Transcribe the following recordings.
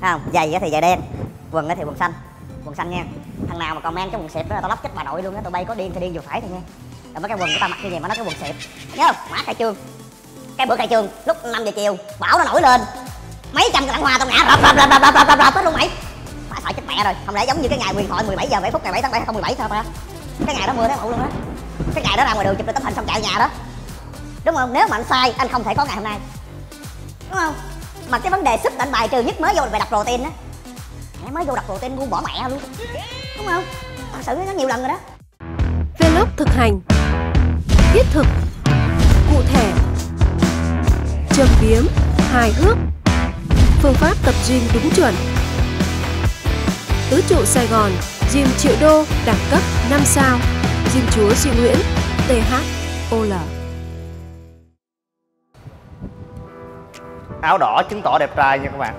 Thấy không? Giày thì giày đen, quần thì quần xanh. Quần xanh nha. Thằng nào mà comment cái quần xẹp đó tao lóc chết bà nội luôn á, tụi bay có điên thì điên vừa phải thôi nha. Rồi mấy cái quần của tao mặc như vậy mà nó cái quần xẹp. Nhớ không? Mã khai trương. Cái bữa khai trương, lúc 5 giờ chiều bão nó nổi lên. Mấy trăm cái hoa tao ngã, rập rập rập rập rập rập rập hết luôn mày. Má sợ chết mẹ rồi. Không lẽ giống như cái ngày quyền thoại 17 giờ 7 phút ngày 7 tháng 7 2017 sao ta? Cái ngày đó mưa thấy mụ luôn á. Cái ngày đó ra ngoài đường chụp được tấm hình xong chạy nhà đó. Đúng không? Nếu mà anh sai, anh không thể có ngày hôm nay. Đúng không? Mà cái vấn đề sức anh bài trừ nhất mới vô là về đập protein á. Mẹ mới vô đập protein ngu bỏ mẹ luôn. Đúng không? Thật sự nó nhiều lần rồi đó. Vlog thực hành. Thiết thực. Cụ thể. Châm biếm. Hài hước. Phương pháp tập gym đúng chuẩn. Tứ trụ Sài Gòn, Gym triệu đô, đẳng cấp 5 sao. Gym chúa Duy Nguyễn THOL áo đỏ chứng tỏ đẹp trai nha các bạn.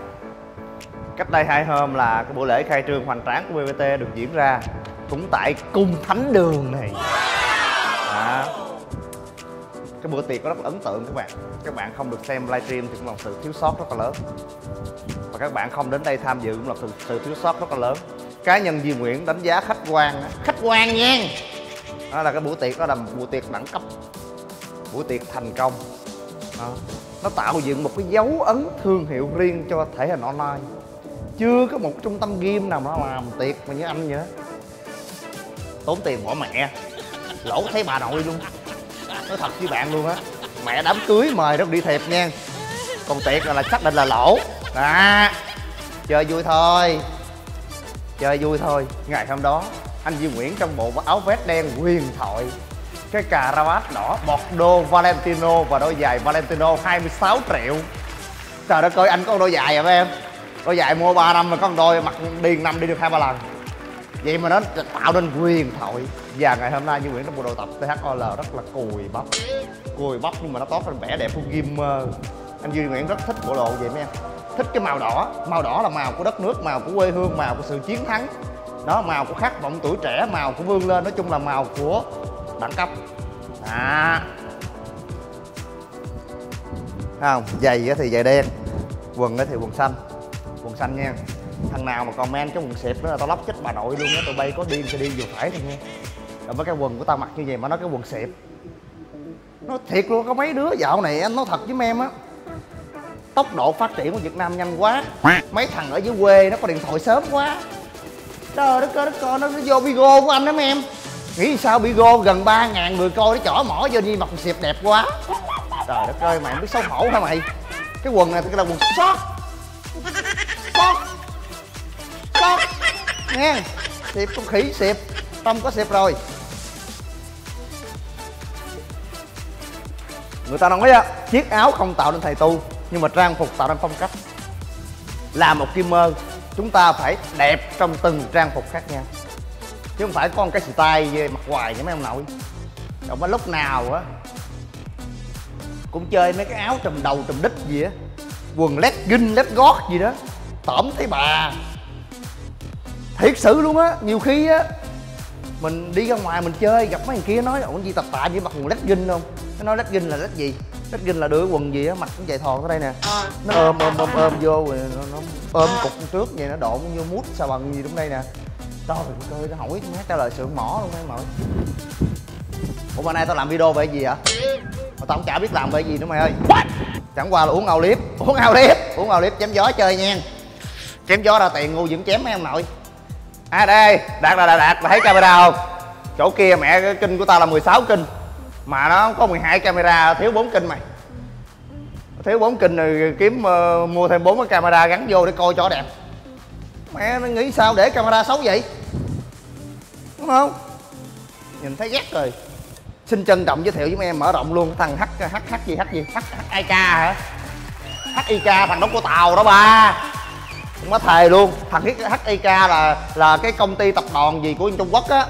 Cách đây hai hôm là cái buổi lễ khai trương hoành tráng của BBT được diễn ra cũng tại cung thánh đường này. Đó. cái bữa tiệc có rất là ấn tượng các bạn. Các bạn không được xem livestream thì cũng là một sự thiếu sót rất là lớn. Và các bạn không đến đây tham dự cũng là sự, sự thiếu sót rất là lớn. Cá nhân Duy Nguyễn đánh giá khách quan khách quan nha. Đó là cái buổi tiệc đó là một buổi tiệc đẳng cấp. Buổi tiệc thành công. Đó nó tạo dựng một cái dấu ấn thương hiệu riêng cho thể hình online. Chưa có một trung tâm game nào mà nó làm tiệc mà như anh vậy đó. tốn tiền bỏ mẹ. Lỗ thấy bà nội luôn. Nói thật với bạn luôn á mẹ đám cưới mời rất đi thiệp nha. Còn tiệc là, là xác định là lỗ. À chơi vui thôi. Chơi vui thôi. Ngày hôm đó anh Duy Nguyễn trong bộ áo vest đen huyền thoại cái cà ra đỏ Bordeaux Valentino và đôi giày Valentino 26 triệu. Trời đất ơi, anh có đôi giày à mấy em? Đôi giày mua 3 năm mà có đôi, mặc điên năm đi được hai ba lần. Vậy mà nó tạo nên huyền thoại. Và ngày hôm nay như Nguyễn trong bộ đồ tập THOL rất là cùi bắp. Cùi bắp nhưng mà nó tốt lên vẻ đẹp của gamer ờ, anh Duy Nguyễn rất thích bộ đồ vậy mấy em. Thích cái màu đỏ. Màu đỏ là màu của đất nước, màu của quê hương, màu của sự chiến thắng. Đó, màu của khát vọng tuổi trẻ, màu của vươn lên. Nói chung là màu của đẳng cấp. À Thấy không? Giày thì giày đen quần thì quần xanh. Quần xanh nha. Thằng nào mà comment cái quần xẹp đó là tao lóc chết bà nội luôn á tụi bay có điên thì đi vừa phải thôi nha. Rồi mấy cái quần của tao mặc như vậy mà nói cái quần xẹp. Nó thiệt luôn có mấy đứa dạo này anh nói thật với em á. Tốc độ phát triển của Việt Nam nhanh quá. Mấy thằng ở dưới quê nó có điện thoại sớm quá. Trời đất ơi đất ơi nó, nó vô bigo của anh đó em nghĩ sao bigo gần ba ngàn người coi nó chỏ mỏ vô đi mặc xịp đẹp quá. Trời đất ơi, mày không biết xấu hổ hả mày? Cái quần này, cái là quần sót sót sót nghe xịp con khỉ xịp tâm có xịp rồi. Người ta nói á, chiếc áo không tạo nên thầy tu, nhưng mà trang phục tạo nên phong cách. Là một kim mơ, chúng ta phải đẹp trong từng trang phục khác nhau chứ không phải có một cái style về mặt hoài như mấy ông nội. Đâu có lúc nào á cũng chơi mấy cái áo trùm đầu trùm đít gì á quần lét ginh lét gót gì đó. Tởm thấy bà. Thiệt sự luôn á nhiều khi á mình đi ra ngoài mình chơi gặp mấy thằng kia nói ủa gì tập tạ gì mặc quần lét ginh không? Nó nói lét ginh là lét gì? Lét ginh là đưa quần gì á mặc cũng chạy thòn tới đây nè. Nó ôm ôm ôm ôm vô rồi nó, nó ôm cục trước vậy nó độn vô mút sao bằng gì đúng đây nè trời ơi nó hỏi má trả lời sượng mỏ luôn em ơi ủa mà nay tao làm video về gì vậy? Mà tao không chả biết làm về gì nữa mày ơi. Chẳng qua là uống ao liếp uống ao liếp uống ao liếp chém gió chơi nha. Chém gió ra tiền ngu vẫn chém mấy ông nội. À đây đạt đạt đạt đạt thấy camera không? Chỗ kia mẹ cái kinh của tao là 16 kinh mà nó có 12 camera thiếu 4 kinh mày. Thiếu 4 kinh rồi kiếm uh, mua thêm 4 cái camera gắn vô để coi cho đẹp. Mẹ nó nghĩ sao để camera xấu vậy đúng không? Nhìn thấy ghét rồi. Xin trân trọng giới thiệu với em mở rộng luôn thằng h h h gì h gì? H i k hả? Hik thằng đó của tàu đó ba. Không có thề luôn thằng hik là là cái công ty tập đoàn gì của trung quốc á.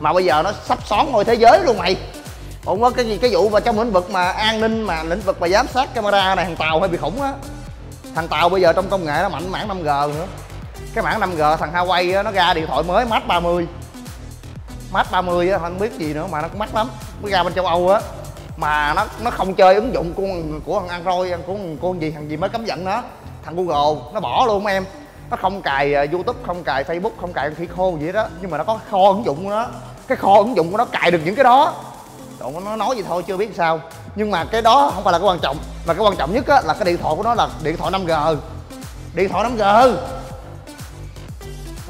Mà bây giờ nó sắp xón ngôi thế giới luôn mày. Không có cái gì cái vụ mà trong lĩnh vực mà an ninh mà lĩnh vực mà giám sát camera này thằng tàu hơi bị khủng á. Thằng tàu bây giờ trong công nghệ nó mạnh mảng 5G nữa. Cái mảng 5G thằng Huawei á, nó ra điện thoại mới mát 30 mát 30 á không biết gì nữa mà nó cũng mắc lắm. Mới ra bên châu Âu á mà nó nó không chơi ứng dụng của của thằng Android của của gì thằng gì mới cấm giận nó thằng Google nó bỏ luôn em. Nó không cài à, youtube không cài facebook không cài khỉ khô gì đó nhưng mà nó có kho ứng dụng của nó. Cái kho ứng dụng của nó cài được những cái đó. Còn nó nói gì thôi chưa biết sao. Nhưng mà cái đó không phải là cái quan trọng. Mà cái quan trọng nhất á, là cái điện thoại của nó là điện thoại 5G điện thoại 5G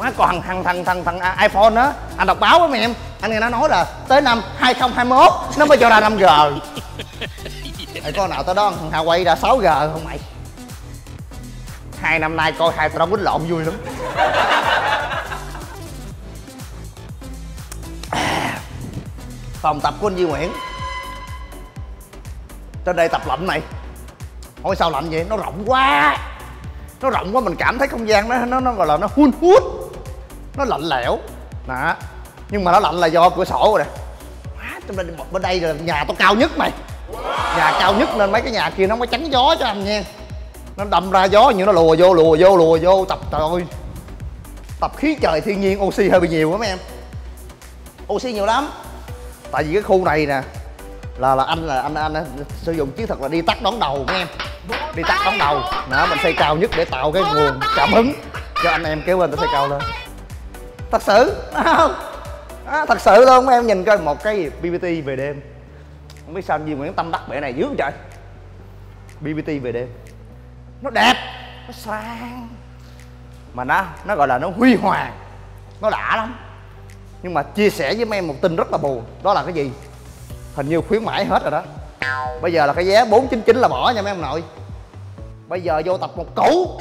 má còn thằng thằng thằng thằng thằng iPhone á anh đọc báo á mấy em. Anh nghe nó nói là tới năm 2021 nó mới cho ra 5G Ê, có nào tới đó thằng Huawei ra 6G không mày? Hai năm nay coi hai tụi nó quýnh lộn vui lắm. Phòng tập của anh Duy Nguyễn. Trên đây tập lạnh mày. Hỏi sao lạnh vậy? Nó rộng quá. Nó rộng quá mình cảm thấy không gian nó nó nó gọi là nó hun hút nó lạnh lẽo. Đó nhưng mà nó lạnh là do cửa sổ rồi nè. Má, trong đây bên đây là nhà tôi cao nhất mày. Nhà cao nhất nên mấy cái nhà kia nó mới chắn gió cho anh nha nó đâm ra gió như nó lùa vô lùa vô lùa vô. Tập trời ơi. Tập khí trời thiên nhiên oxy hơi bị nhiều lắm em. Oxy nhiều lắm. Tại vì cái khu này nè là là anh là anh anh, anh sử dụng chiến thuật là đi tắt đón đầu mấy em. Đi tắt đón đầu. Đó mình xây cao nhất để tạo cái nguồn cảm hứng cho anh em kéo lên tôi xây cao lên thật sự à, không? À, thật sự luôn mấy em nhìn coi một cái BBT về đêm. Không biết sao anh Duy Nguyễn Tâm đắc bể này dữ trời. BBT về đêm. Nó đẹp nó sang. Mà nó nó gọi là nó huy hoàng. Nó đã lắm. Nhưng mà chia sẻ với mấy em một tin rất là buồn. Đó là cái gì? Hình như khuyến mãi hết rồi đó. Bây giờ là cái vé 499 là bỏ nha mấy ông nội. Bây giờ vô tập một cũ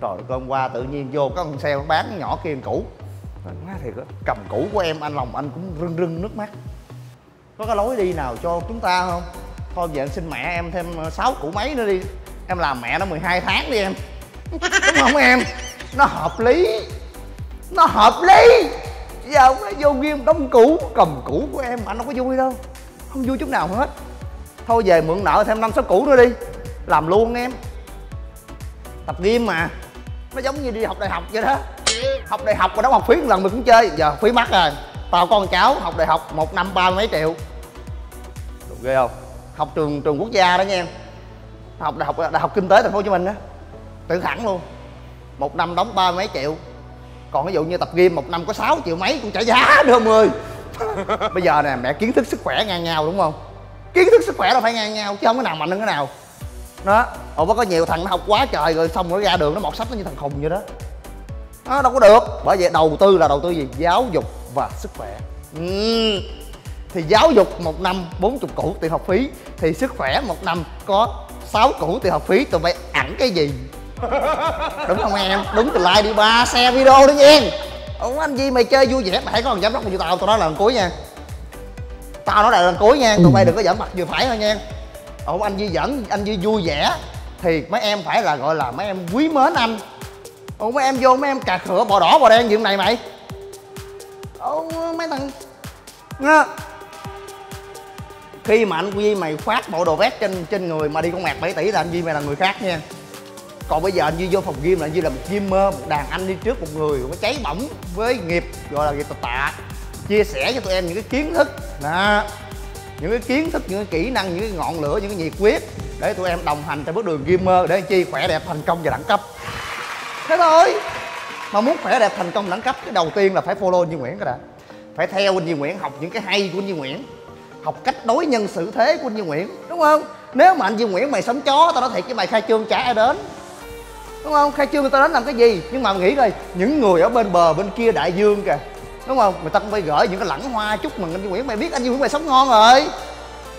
trời ơi, hôm qua tự nhiên vô có con xe bán nhỏ kia cũ. Má thiệt á, cầm cũ của em, anh lòng anh cũng rưng rưng nước mắt. Có cái lối đi nào cho chúng ta không? Thôi vậy anh xin mẹ em thêm ờ, 6 củ mấy nữa đi. Em làm mẹ nó 12 tháng đi em. Đúng không em? Nó hợp lý. Nó hợp lý. Giờ ông nó vô game đóng cũ, cầm cũ của em, anh đâu có vui đâu. Không vui chút nào hết. Thôi về mượn nợ thêm năm sáu củ nữa đi. Làm luôn em. Tập game mà nó giống như đi học đại học vậy đó. Học đại học mà đóng học phí một lần mình cũng chơi. Giờ phí mắc rồi. Tao con cháu học đại học một năm ba mấy triệu. Được ghê không? Học trường trường quốc gia đó nha em. Học đại học đại học kinh tế thành phố hồ chí minh á. Tự thẳng luôn. Một năm đóng ba mấy triệu. Còn ví dụ như tập game một năm có 6 triệu mấy cũng trả giá được không ơi? Bây giờ nè mẹ kiến thức sức khỏe ngang nhau đúng không? Kiến thức sức khỏe là phải ngang nhau chứ không có nào mạnh hơn cái nào đó. Ủa có nhiều thằng nó học quá trời rồi xong rồi ra đường nó mọt sách nó như thằng khùng vậy đó. Nó đâu có được. Bởi vậy đầu tư là đầu tư gì giáo dục và sức khỏe. Ừ. thì giáo dục một năm 40 củ tiền học phí, thì sức khỏe một năm có 6 củ tiền học phí, tụi bay ẵn cái gì? Đúng không em? Đúng từ like đi, ba xe video đó nha. Ông anh gì mày chơi vui vẻ, mày hãy có thằng giám đốc của tao tao nói là lần cuối nha. Tao nói là lần cuối nha, tụi bay đừng có giảm mặt, vừa phải thôi nha ông anh Duy dẫn, anh Duy vui vẻ. Thì mấy em phải là, gọi là mấy em quý mến anh. Ông mấy em vô, mấy em cà khựa bò đỏ, bò đen gì này mày? Ồ mấy thằng Nga. khi mà anh Duy mày khoác bộ đồ vest trên trên người mà đi con mẹt 7 tỷ là anh Duy mày là người khác nha. Còn bây giờ anh Duy vô phòng gym là anh Duy là một gamer một đàn anh đi trước, một người có cháy bỏng với nghiệp, gọi là nghiệp tạ tạ. Chia sẻ cho tụi em những cái kiến thức. Đó những cái kiến thức, những cái kỹ năng, những cái ngọn lửa, những cái nhiệt huyết để tụi em đồng hành trên bước đường gamer để chi, khỏe, đẹp, thành công và đẳng cấp. Thế thôi. Mà muốn khỏe, đẹp, thành công, đẳng cấp, cái đầu tiên là phải follow như Nguyễn cái đã. Phải theo anh Duy Nguyễn, học những cái hay của anh Duy Nguyễn. Học cách đối nhân xử thế của anh Duy Nguyễn, đúng không? Nếu mà anh Duy Nguyễn mày sống chó, tao nói thiệt với mày, khai trương chả ai đến. Đúng không? Khai trương người ta đến làm cái gì? Nhưng mà nghĩ coi, những người ở bên bờ, bên kia, đại dương kìa đúng không? Người ta cũng phải gửi những cái lẵng hoa chúc mừng anh Duy Nguyễn. Mày biết anh Duy Nguyễn mày sống ngon rồi.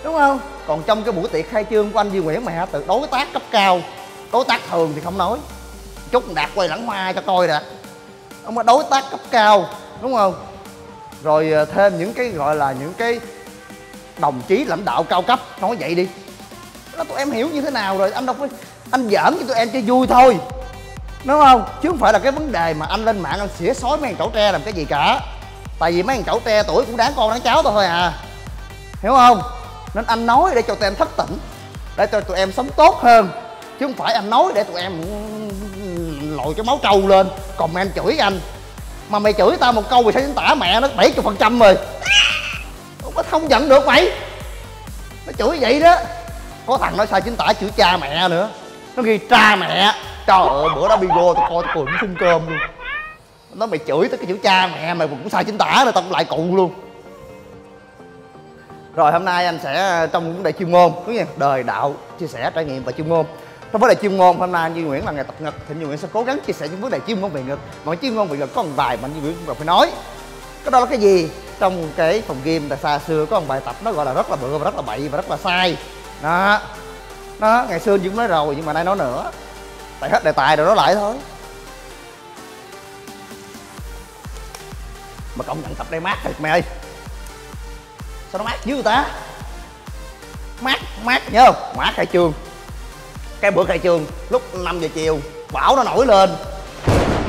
Đúng không? Còn trong cái buổi tiệc khai trương của anh Duy Nguyễn mày hả? Từ đối tác cấp cao, đối tác thường thì không nói. Chúc đạt quay lẵng hoa cho coi nè ông có đối tác cấp cao, đúng không? Rồi ờ, thêm những cái gọi là những cái đồng chí lãnh đạo cao cấp. Nói vậy đi. Đó, tụi em hiểu như thế nào rồi? Anh đâu phải, anh giỡn cho tụi em chơi vui thôi. Đúng không? Chứ không phải là cái vấn đề mà anh lên mạng anh xỉa xói mấy thằng chỗ tre làm cái gì cả tại vì mấy thằng chẩu tre tuổi cũng đáng con đáng cháu thôi à. Hiểu không? Nên anh nói để cho tụi em thức tỉnh, để cho tụi em sống tốt hơn. Chứ không phải anh nói để tụi em lội cái máu trâu lên còn em chửi anh. Mà mày chửi tao một câu thì sao chính tả mẹ nó bảy phần trăm rồi? Nó không giận được mày. Nó chửi vậy đó. Có thằng nói sai chính tả chữ cha mẹ nữa. Nó ghi cha mẹ. Trời ơi, bữa đó bigo tôi coi tôi cười phun cơm luôn nó mày chửi tới cái chữ cha mẹ mày cũng sai chính tả rồi tao cũng lại cụ luôn. Rồi, hôm nay anh sẽ ờ, trong vấn đề chuyên môn, đúng không? Đời đạo, chia sẻ trải nghiệm và chuyên môn. Trong vấn đề chuyên môn, hôm nay như Nguyễn là ngày tập ngực, thì như Nguyễn sẽ cố gắng chia sẻ những vấn đề chuyên môn về ngực. Mà chuyên môn về ngực có một vài mà như Nguyễn cũng phải nói. Cái đó là cái gì? Trong cái phòng gym tại xa xưa có một bài tập nó gọi là rất là bựa và rất là bậy và rất là sai. Đó. Đó, ngày xưa anh cũng nói rồi nhưng mà nay nói nữa. Tại hết đề tài rồi nói lại thôi. Mà công nhận tập đây mát thiệt mày ơi. Sao nó mát dữ ta? Mát mát nhớ không? Mát khai trương. Cái bữa khai trương lúc 5 giờ chiều bão nó nổi lên.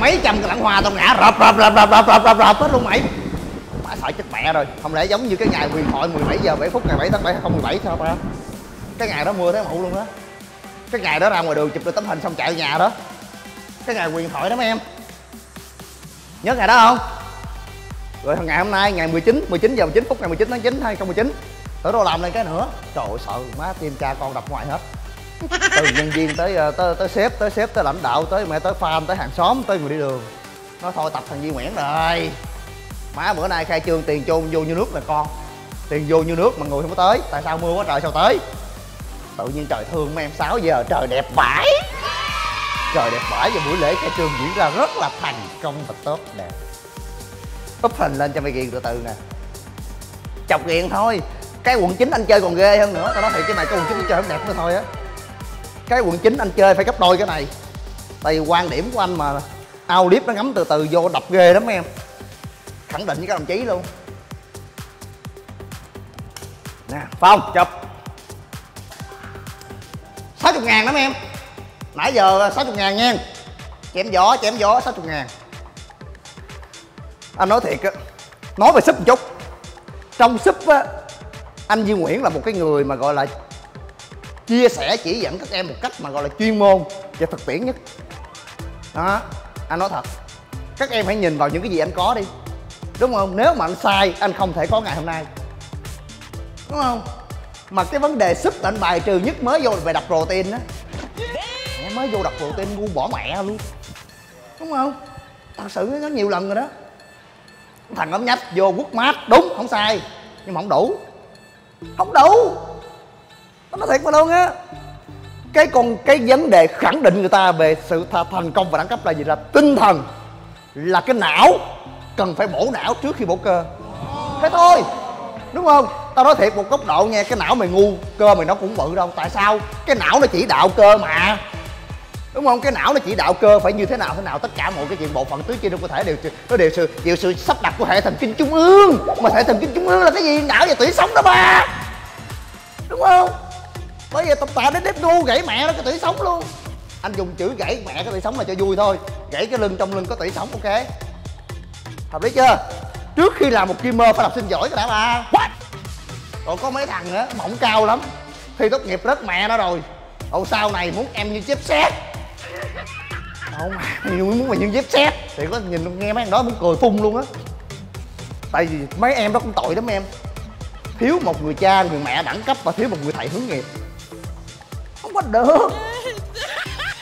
Mấy trăm cái lẵng hoa tao ngã rập rập rập rập rập rập rập rập hết luôn mày. Má sợ chết mẹ rồi. Không lẽ giống như cái ngày huyền thoại 17 giờ 7 phút ngày 7 tháng 7 2017 sao ba cái ngày đó mưa thấy mụ luôn đó cái ngày đó ra ngoài đường chụp được tấm hình xong chạy về nhà đó. Cái ngày huyền thoại đó mấy em. Nhớ ngày đó không rồi ngày hôm nay ngày 19 19 giờ 19 phút ngày 19 tháng 9 2019 tụi đâu làm lên cái nữa. Trời ơi sợ má tim cha con đập ngoài hết. Từ nhân viên tới ờ, tới tới sếp tới sếp tới lãnh đạo tới mẹ tới fan tới hàng xóm tới người đi đường. Nói thôi tập thành Duy Nguyễn rồi. Má bữa nay khai trương tiền chôn vô như nước nè con. Tiền vô như nước mà người không có tới. Tại sao mưa quá trời sao tới? Tự nhiên trời thương mấy em 6 giờ trời đẹp vãi. Trời đẹp vãi và buổi lễ khai trương diễn ra rất là thành công và tốt đẹp úp hình lên cho mày ghiền từ từ nè. Chọc ghiền thôi. Cái quận chín anh chơi còn ghê hơn nữa. Tao nói thiệt cái này cái quận chín anh chơi không đẹp nữa thôi á. Cái quận chín anh chơi phải gấp đôi cái này. Tại vì quan điểm của anh mà, ao clip nó ngắm từ từ vô đập ghê lắm em. Khẳng định với các đồng chí luôn. Nè, phong, chụp. 60 ngàn lắm em. Nãy giờ 60 ngàn nha. Chém gió chém gió 60 ngàn anh nói thiệt á, nói về súp một chút trong súp á, anh Duy Nguyễn là một cái người mà gọi là chia sẻ chỉ dẫn các em một cách mà gọi là chuyên môn và thực tiễn nhất. Đó, anh nói thật, các em hãy nhìn vào những cái gì anh có đi. Đúng không? Nếu mà anh sai, anh không thể có ngày hôm nay. Đúng không? Mà cái vấn đề súp anh bài trừ nhất mới vô về đập protein á. Mới vô đập protein, ngu bỏ mẹ luôn. Đúng không? Thật sự nó nhiều lần rồi đó thằng ấm nhách vô quất mát. Đúng, không sai. Nhưng mà không đủ. Không đủ. Nó nói thiệt mà luôn á. Cái con, cái vấn đề khẳng định người ta về sự thành công và đẳng cấp là gì? Là tinh thần. Là cái não. Cần phải bổ não trước khi bổ cơ. Thế thôi. Đúng không? Tao nói thiệt một góc độ nha, cái não mày ngu, cơ mày nó cũng bự đâu. Tại sao? Cái não nó chỉ đạo cơ mà đúng không? Cái não nó chỉ đạo cơ phải như thế nào thế nào tất cả mọi cái chuyện bộ phận tứ chi trong cơ thể đều nó đều sự chịu sự sắp đặt của hệ thần kinh trung ương. Mà hệ thần kinh trung ương là cái gì? Não và tủy sống đó ba. Đúng không? Bây giờ tập tạ đến đếp ngu gãy mẹ nó cái tủy sống luôn. Anh dùng chữ gãy mẹ cái tủy sống là cho vui thôi. Gãy cái lưng trong lưng có tủy sống ok? Hợp lý chưa? Trước khi làm một streamer phải học sinh giỏi cái đã ba. What? còn có mấy thằng nữa mỏng cao lắm. Thi tốt nghiệp rớt mẹ nó rồi. Ồ sau này muốn em như chép xét không, à, mà muốn mày như dép xét. Thì có nhìn nghe mấy thằng đó muốn cười phun luôn á. Tại vì mấy em đó cũng tội lắm em. Thiếu một người cha, người mẹ đẳng cấp và thiếu một người thầy hướng nghiệp. Không có được.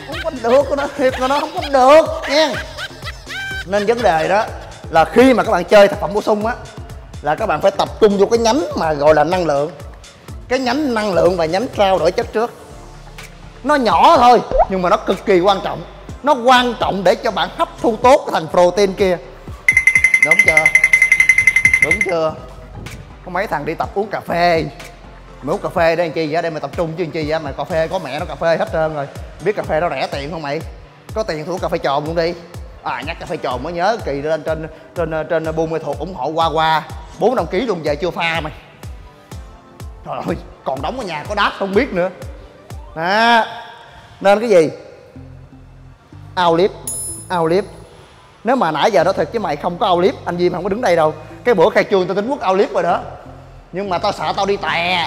Không có được nó thiệt là nó không có được nha Nên vấn đề đó là khi mà các bạn chơi thực phẩm bổ sung á Là các bạn phải tập trung vô cái nhánh mà gọi là năng lượng. Cái nhánh năng lượng và nhánh trao đổi chất trước. Nó nhỏ thôi nhưng mà nó cực kỳ quan trọng nó quan trọng để cho bạn hấp thu tốt cái thằng protein kia. Đúng chưa? Đúng chưa? Có mấy thằng đi tập uống cà phê. Mày uống cà phê đây làm chi vậy? Đây mày tập trung chứ làm chi vậy? Mày cà phê có mẹ nó cà phê hết trơn rồi. Biết cà phê nó rẻ tiền không mày? Có tiền thì uống cà phê tròn luôn đi. À nhắc cà phê tròn mới nhớ, kỳ lên trên trên trên buôn mê thuộc ủng hộ qua qua. Bốn đồng ký luôn, về chưa pha mày. Trời ơi, còn đóng ở nhà có đáp không biết nữa. Đó. Nên cái gì? Ao clip ao clip nếu mà nãy giờ đó thật chứ mày không có ao clip anh Diêm không có đứng đây đâu. Cái bữa khai trương tao tính quốc ao clip rồi đó. Nhưng mà tao sợ tao đi tè.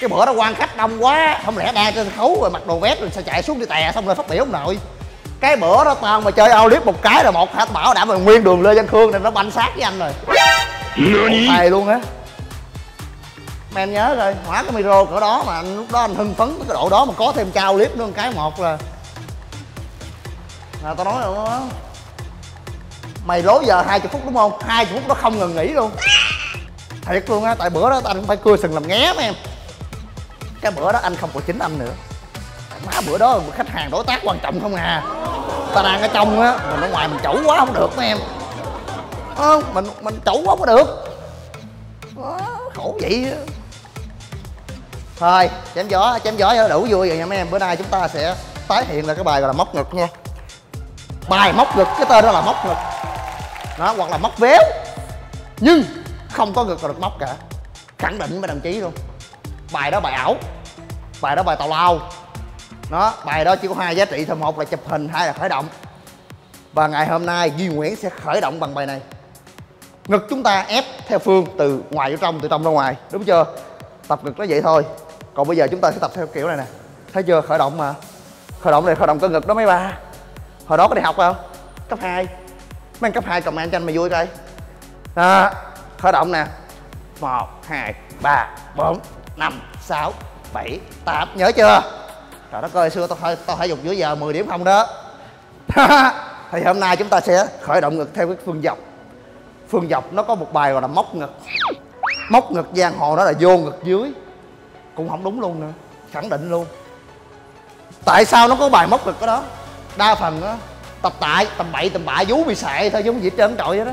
Cái bữa đó quan khách đông quá không lẽ đang trên khấu rồi mặc đồ vest rồi sao chạy xuống đi tè xong rồi phát biểu ông nội cái bữa đó tao mà chơi ao clip một cái là một hả bảo đảm là nguyên đường lê văn khương này nó banh sát với anh rồi. Thầy luôn á. Mà em nhớ rồi hóa cái micro cỡ đó mà anh lúc đó anh hưng phấn tới cái độ đó mà có thêm cao clip nữa một cái một là à, tao nói rồi đó mày lố giờ 20 phút đúng không? 20 phút nó không ngừng nghỉ luôn. Thiệt luôn á tại bữa đó anh phải cưa sừng làm nghé mấy em. Cái bữa đó anh không còn chính anh nữa. Tại má bữa đó khách hàng đối tác quan trọng không à. Ta đang ở trong á mình ở ngoài mình chủ quá không được mấy em. À, mình mình chủ quá không có được. À, khổ vậy á. thôi chém gió chém gió đủ vui rồi nha mấy em. Bữa nay chúng ta sẽ tái hiện lại cái bài gọi là móc ngực nha bài móc ngực cái tên đó là móc ngực. Đó hoặc là móc véo. Nhưng không có ngực là được móc cả. Khẳng định với đồng chí luôn. Bài đó bài ảo. Bài đó bài tào lao. Nó bài đó chỉ có hai giá trị thôi một là chụp hình hai là khởi động. Và ngày hôm nay Duy Nguyễn sẽ khởi động bằng bài này. Ngực chúng ta ép theo phương từ ngoài vô trong, từ trong ra ngoài. Đúng chưa? Tập ngực nó vậy thôi. Còn bây giờ chúng ta sẽ tập theo kiểu này nè. Thấy chưa? Khởi động mà. Khởi động này khởi động cơ ngực đó mấy ba Hồi đó có đi học không? Cấp 2 Mấy cấp 2 comment cho anh mày vui coi. Đó Khởi động nè. 1, 2, 3, 4, 5, 6, 7, 8 Nhớ chưa? Trời đất ơi, xưa tao phải, tao phải dục giữa giờ 10 điểm không đó. Thì hôm nay chúng ta sẽ khởi động ngực theo cái phương dọc. Phương dọc nó có một bài gọi là móc ngực. Móc ngực giang hồ đó là vô ngực dưới. Cũng không đúng luôn nữa. Khẳng định luôn. Tại sao nó có bài móc ngực đó Đa phần á Tập tại, tầm bậy, tầm bạ, vú bị sệ thôi giống gì hết trơn trọi vậy đó.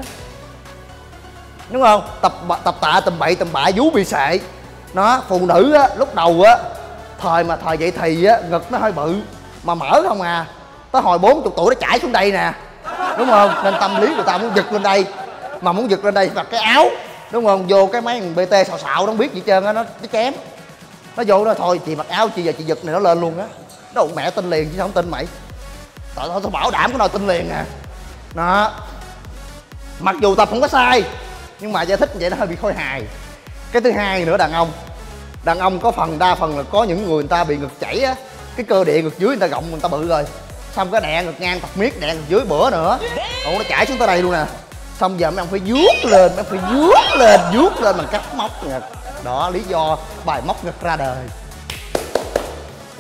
Đúng không? Tập tập tạ tầm bậy, tầm bạ, vú bị sệ. Nó, phụ nữ á, lúc đầu á Thời mà thời dậy thì á, ngực nó hơi bự Mà mở không à. Tới hồi 40 tuổi nó chảy xuống đây nè. Đúng không? Nên tâm lý người ta muốn giật lên đây Mà muốn giật lên đây mặc cái áo. Đúng không? Vô cái máy BT xào xạo nó không biết gì trơn á, nó, nó chém. Nó vô nó thôi, chị mặc áo chị giờ chị giật này nó lên luôn á. Nó mẹ tin liền chứ không tin mày. Tại thôi tôi bảo đảm cái nào tin liền nè Đó. Mặc dù tập không có sai Nhưng mà giải thích vậy nó hơi bị khôi hài. Cái thứ hai nữa đàn ông. Đàn ông có phần đa phần là có những người người ta bị ngực chảy á. Cái cơ địa ngực dưới người ta rộng người ta bự rồi. Xong cái đè ngực ngang tập miết đè ngực dưới bữa nữa. Ủa nó chảy xuống tới đây luôn nè. Xong giờ mấy ông phải vuốt lên, mấy ông phải vuốt lên, vuốt lên bằng cách móc ngực. Đó lý do bài móc ngực ra đời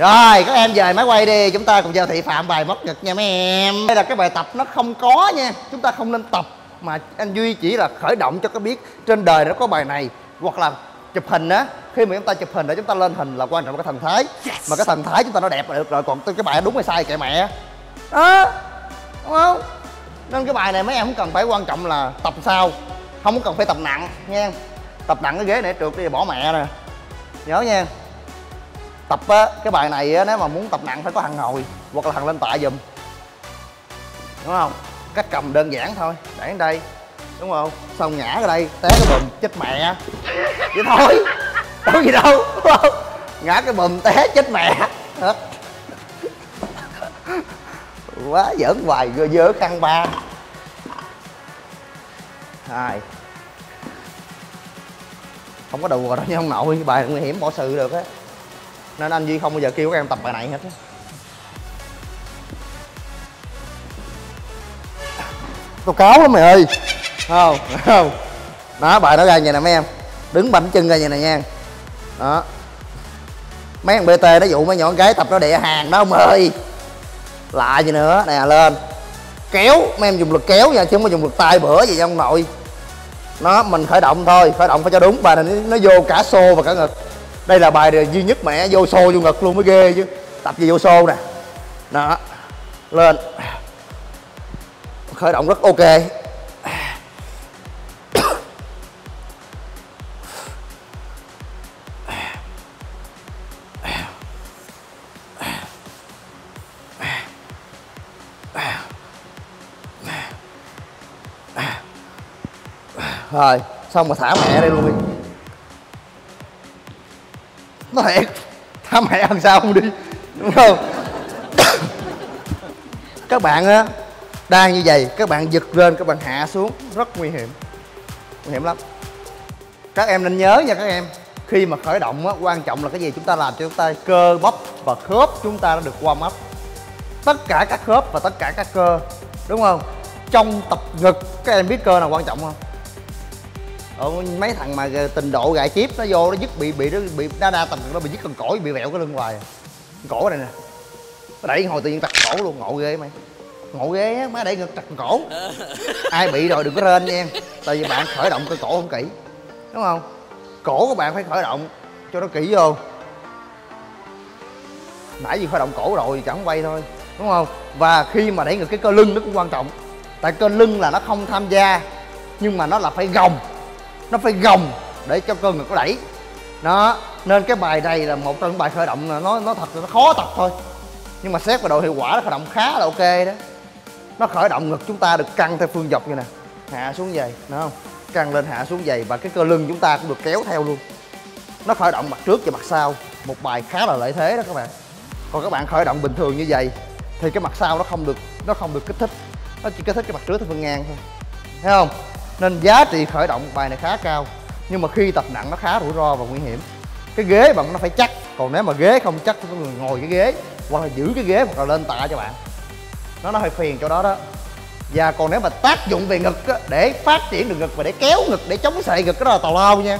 rồi các em về máy quay đi. Chúng ta cùng giao thị phạm bài móc ngực nha mấy em. Đây là cái bài tập nó không có nha. Chúng ta không nên tập Mà anh Duy chỉ là khởi động cho cái biết Trên đời nó có bài này Hoặc là chụp hình á. Khi mà chúng ta chụp hình để chúng ta lên hình là quan trọng cái thần thái. Mà cái thần thái chúng ta nó đẹp là được rồi. Còn cái bài đúng hay sai kệ mẹ. Đó Đúng không? Nên cái bài này mấy em không cần phải quan trọng là tập sao. Không cần phải tập nặng nha. Tập nặng cái ghế này trượt đi bỏ mẹ nè. Nhớ nha tập á, cái bài này á, nếu mà muốn tập nặng phải có thằng ngồi hoặc là thằng lên tạ giùm. Đúng không? Cách cầm đơn giản thôi, để đây. Đúng không? Xong ngã ra đây, té cái bùm, chết mẹ. Vậy thôi, đâu gì đâu, đúng không? Ngã cái bùm, té, chết mẹ. Hết. Quá giỡn hoài gơ dơ khăn ba. Hai. Không có đùa đâu nha ông nội, bài nguy hiểm, bỏ sự được á nên anh duy không bao giờ kêu các em tập bài này hết á. Tôi cáo lắm mày ơi. Không không. Đó bài đó ra vậy nè mấy em. Đứng bảnh chân ra vậy nè nha. Đó. Mấy thằng bt nó dụ mấy nhỏ gái tập nó địa hàng đó ông ơi. Lạ gì nữa? Nè lên. Kéo. Mấy em dùng lực kéo nha chứ không có dùng lực tay bữa gì nha ông nội. Nó mình khởi động thôi. Khởi động phải cho đúng. Bài này nó, nó vô cả xô và cả ngực đây là bài duy nhất mẹ vô xô vô ngực luôn, mới ghê chứ. Tập gì vô xô nè. Đó, lên. Khởi động rất ok. Rồi, xong mà thả mẹ đây luôn đi nó thiệt tha mẹ ăn sao không đi? Đúng không? Các bạn á, đang như vậy, các bạn giật lên các bạn hạ xuống, rất nguy hiểm. Nguy hiểm lắm. Các em nên nhớ nha các em, khi mà khởi động á, quan trọng là cái gì chúng ta làm cho chúng ta cơ bắp và khớp chúng ta đã được warm up. Tất cả các khớp và tất cả các cơ, đúng không? Trong tập ngực, các em biết cơ nào quan trọng không? Ờ, mấy thằng mà tình độ gài chip nó vô nó dứt bị bị nó bị đa đa tầm nó bị dứt cần cổ bị vẹo cái lưng hoài à. cổ này nè. Nó đẩy hồi tự nhiên tặc cổ luôn ngộ ghê mày. Ngộ ghê á má đẩy ngực trật cổ. Ai bị rồi đừng có rên nha tại vì bạn khởi động cơ cổ không kỹ đúng không? Cổ của bạn phải khởi động cho nó kỹ vô. Nãy vì khởi động cổ rồi chẳng quay thôi đúng không? Và khi mà đẩy ngực cái cơ lưng nó cũng quan trọng. Tại cơ lưng là nó không tham gia nhưng mà nó là phải gồng nó phải gồng để cho cơ ngực nó đẩy. Đó, nên cái bài này là một trong những bài khởi động là nó nó thật nó khó tập thôi. Nhưng mà xét về độ hiệu quả, nó khởi động khá là ok đó. Nó khởi động ngực chúng ta được căng theo phương dọc như nè hạ xuống dày đúng không? Căng lên hạ xuống dày và cái cơ lưng chúng ta cũng được kéo theo luôn. Nó khởi động mặt trước và mặt sau. Một bài khá là lợi thế đó các bạn. Còn các bạn khởi động bình thường như vậy, thì cái mặt sau nó không được, nó không được kích thích. Nó chỉ kích thích cái mặt trước theo phương ngang thôi. Thấy không? Nên giá trị khởi động bài này khá cao. Nhưng mà khi tập nặng nó khá rủi ro và nguy hiểm. Cái ghế bạn nó phải chắc. Còn nếu mà ghế không chắc thì có người ngồi cái ghế hoặc là giữ cái ghế hoặc là lên tạ cho bạn. Nó nó hơi phiền chỗ đó đó. Và còn nếu mà tác dụng về ngực á, để phát triển được ngực và để kéo ngực để chống sệ ngực cái đó là tào lao nha.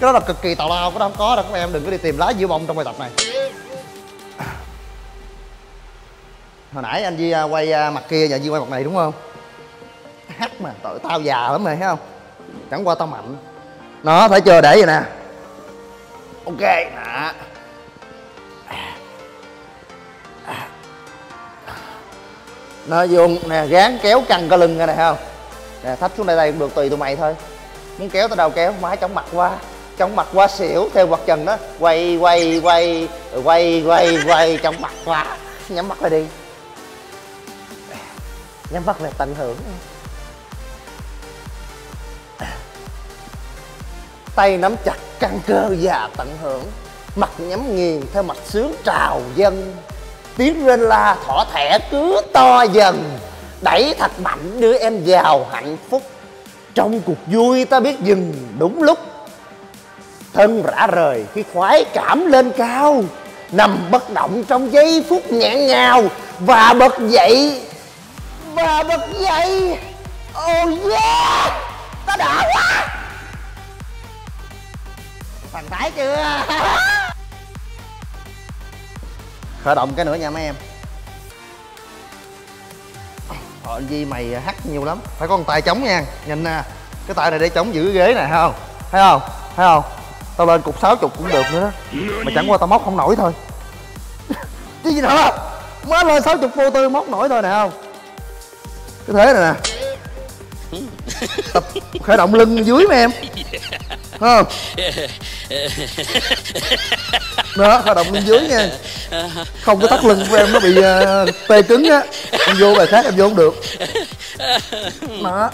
Cái đó là cực kỳ tào lao cái đó không có đâu các em đừng có đi tìm lá diệu bông trong bài tập này. Hồi nãy anh Di à, quay à, mặt kia giờ Di quay mặt này đúng không? Hắt mà. Tội tao già lắm rồi, thấy không? Chẳng qua tao mạnh. Nó, phải chưa để vậy nè. Ok đó nó dùng nè gán kéo căng cái lưng ra này không? Nè thấp xuống đây đây cũng được, tùy tụi mày thôi. Muốn kéo tới đâu kéo, má chóng mặt qua chóng mặt qua xỉu, theo quạt trần đó. Quay quay quay quay quay quay, chóng mặt qua nhắm mắt lại đi. Nhắm mắt lại tận hưởng. Tay nắm chặt căng cơ và tận hưởng. Mặt nhắm nghiền theo mặt sướng trào dân tiếng rên la thỏ thẻ cứ to dần. Đẩy thật mạnh đưa em vào hạnh phúc. Trong cuộc vui ta biết dừng đúng lúc. Thân rã rời khi khoái cảm lên cao. Nằm bất động trong giây phút nghẹn ngào. Và bật dậy, và bật dậy. Oh yeah! Ta đã quá! Thằng phải chưa? Khởi động cái nữa nha mấy em. Ờ anh Di mày hắt nhiều lắm. Phải có con tay chống nha. Nhìn nè Cái tay này để chống giữ ghế này thấy không? Thấy không? Thấy không? Tao lên cục 60 cũng được nữa đó. Mà chẳng qua tao móc không nổi thôi. Chứ gì nữa Mới lên 60 vô tư móc nổi thôi nè không? Cái thế này nè. Tập khởi động lưng dưới mấy em không đó khởi động lưng dưới nha không có thắt lưng của em nó bị uh, tê cứng á em vô bài khác em vô không được đó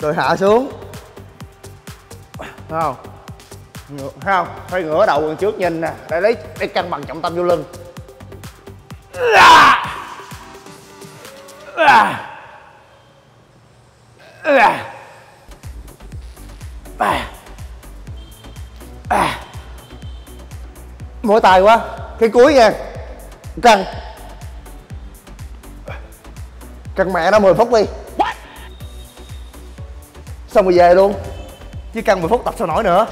rồi hạ xuống thấy không ngửa, thấy không phải ngửa đầu đằng trước nhìn nè để lấy để cân bằng trọng tâm vô lưng. À. À. À. À. mỏi tay quá. Cái cuối nha. Căng. Căng mẹ nó 10 phút đi. Xong rồi về luôn. Chứ căng 10 phút tập sao nổi nữa.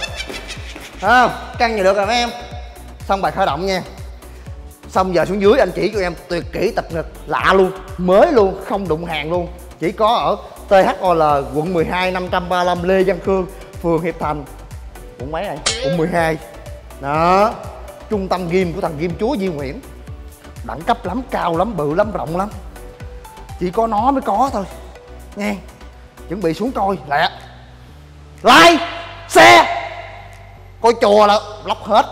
À, căng gì được rồi mấy em. Xong bài khởi động nha. Xong giờ xuống dưới anh chỉ cho em tuyệt kỹ tập ngực. Lạ luôn. Mới luôn. Không đụng hàng luôn. Chỉ có ở THOL quận 12 535 Lê Văn Khương phường Hiệp Thành. Quận mấy này quận 12 đó trung tâm gym của thằng gym chúa Di Nguyễn. Đẳng cấp lắm cao lắm bự lắm rộng lắm. Chỉ có nó mới có thôi. Nghe chuẩn bị xuống coi. Lẹ. Like xe. Coi chùa là lóc hết.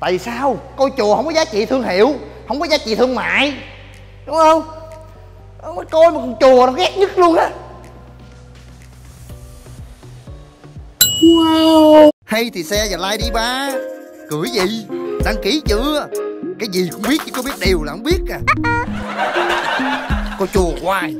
Tại sao? Coi chùa không có giá trị thương hiệu không có giá trị thương mại. Đúng không? Ông coi một con chùa nó ghét nhất luôn á. Wow. Hay thì xe và like đi ba cười gì? Đăng ký chưa? Cái gì cũng biết chứ có biết điều là không biết à. Cô chùa hoài.